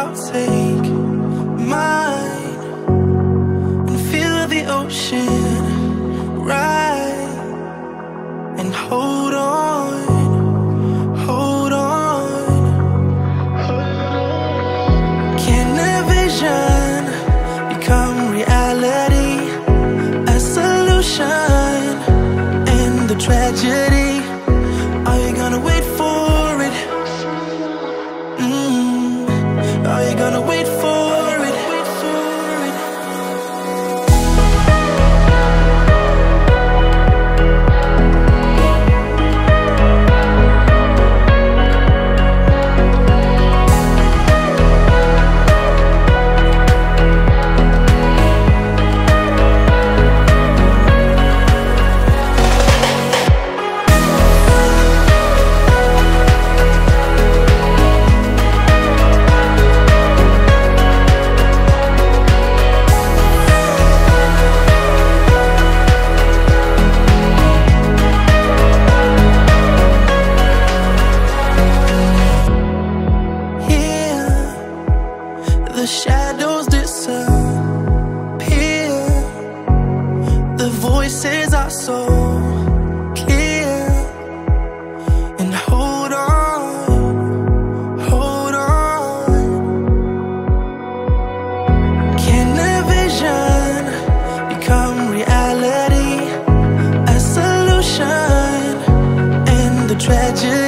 I'll take mine and feel the ocean right and hold on, hold on. Can a vision become reality? A solution in the tragedy. Are you gonna wait for gonna wait shadows disappear. The voices are so clear. And hold on, hold on. Can a vision become reality? A solution in the tragedy.